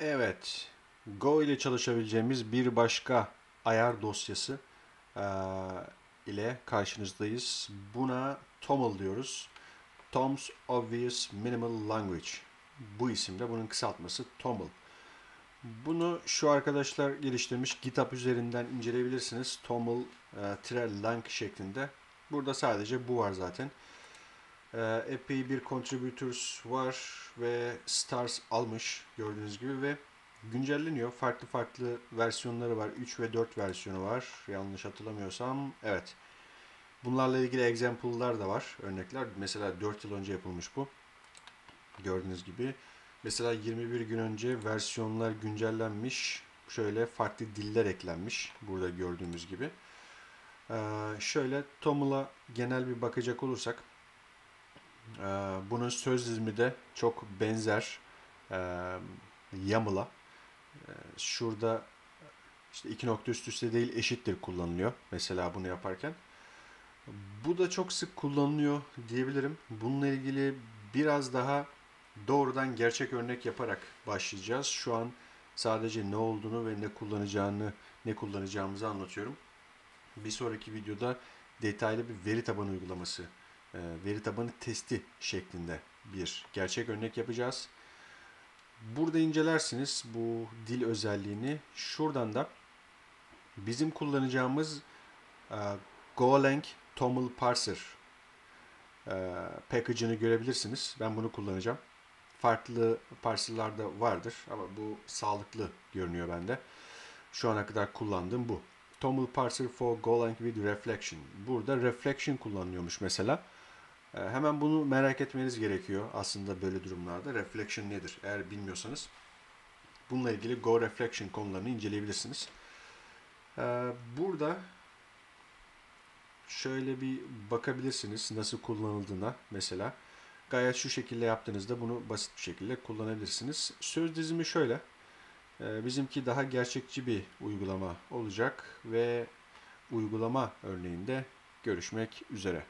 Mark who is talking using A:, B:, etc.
A: Evet, Go ile çalışabileceğimiz bir başka ayar dosyası eee, ile karşınızdayız. Buna TOML diyoruz. Tom's Obvious Minimal Language. Bu isimde bunun kısaltması TOML. Bunu şu arkadaşlar geliştirmiş. GitHub üzerinden inceleyebilirsiniz. TOML e, lang şeklinde. Burada sadece bu var zaten. E, epey bir contributors var ve stars almış gördüğünüz gibi ve güncelleniyor. Farklı farklı versiyonları var. 3 ve 4 versiyonu var. Yanlış hatırlamıyorsam. Evet. Bunlarla ilgili example'lar da var. Örnekler. Mesela 4 yıl önce yapılmış bu. Gördüğünüz gibi. Mesela 21 gün önce versiyonlar güncellenmiş. Şöyle farklı diller eklenmiş. Burada gördüğümüz gibi. Ee, şöyle TOML'a genel bir bakacak olursak ee, bunun söz dizimi de çok benzer e, YAML'a. Ee, şurada işte iki nokta üst üste değil eşittir kullanılıyor. Mesela bunu yaparken. Bu da çok sık kullanılıyor diyebilirim. Bununla ilgili biraz daha doğrudan gerçek örnek yaparak başlayacağız. Şu an sadece ne olduğunu ve ne kullanacağını, ne kullanacağımızı anlatıyorum. Bir sonraki videoda detaylı bir veri tabanı uygulaması, veri tabanı testi şeklinde bir gerçek örnek yapacağız. Burada incelersiniz bu dil özelliğini. Şuradan da bizim kullanacağımız e, Golang TOML Parser e, package'ını görebilirsiniz. Ben bunu kullanacağım. Farklı parserlar da vardır ama bu sağlıklı görünüyor bende. Şu ana kadar kullandığım bu. TOML Parser for Golang with Reflection. Burada reflection kullanılıyormuş mesela. E, hemen bunu merak etmeniz gerekiyor aslında böyle durumlarda. Reflection nedir? Eğer bilmiyorsanız bununla ilgili Go Reflection konularını inceleyebilirsiniz. E, burada şöyle bir bakabilirsiniz nasıl kullanıldığına mesela. Gayet şu şekilde yaptığınızda bunu basit bir şekilde kullanabilirsiniz. Söz dizimi şöyle. Ee, Bizimki daha gerçekçi bir uygulama olacak ve uygulama örneğinde görüşmek üzere.